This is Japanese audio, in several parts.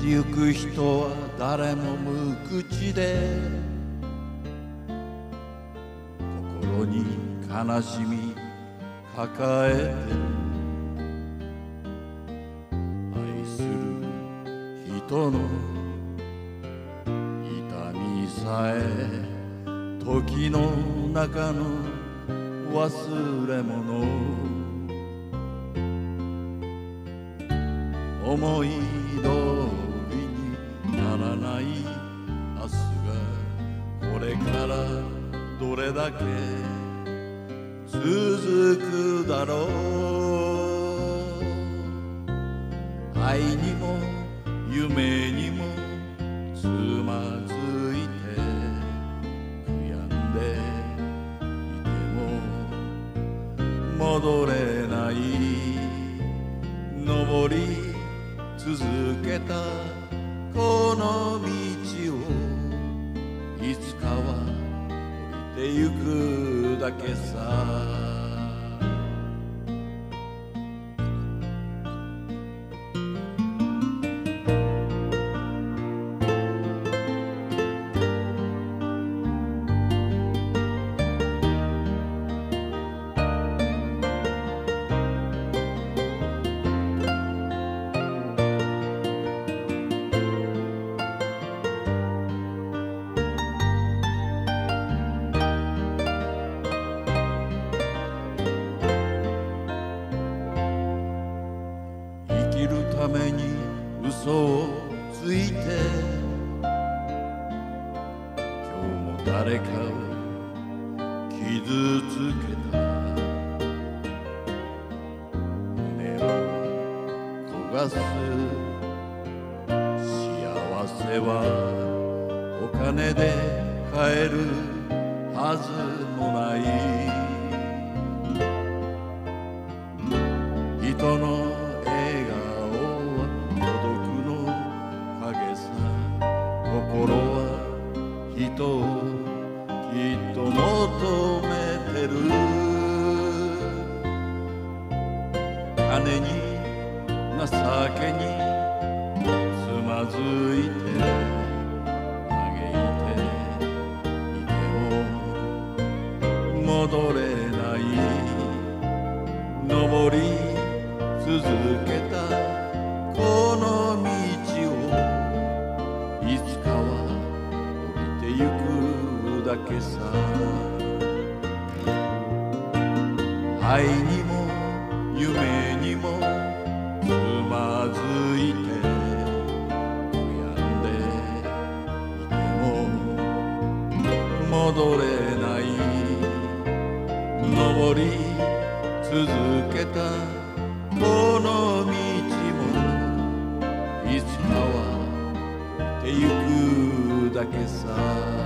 ちゆく人は誰も無口で心に悲しみ抱えて愛する人の痛みさえ時の中の忘れ物。思い通りない明日がこれからどれだけ続くだろう愛にも夢にもつまずいて悔やんでいても戻れない登り続けたこの道をいつかは降りてゆくだけさ。ついて。今日も誰かを傷つけた。胸を焦がす。幸せはお金で買えるはずもない。人のと求めてる。金に情けにつまずいてけさ。愛にも夢にもつまずいて悔やんでいても戻れない。登り続けたこの道もいつかは降りてゆくだけさ。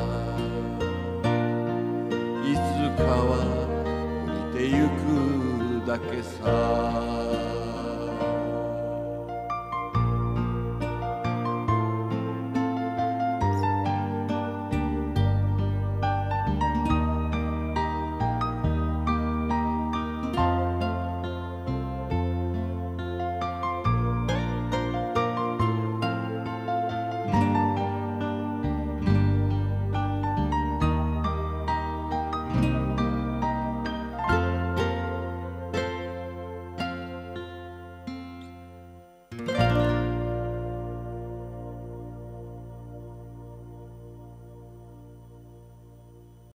いつ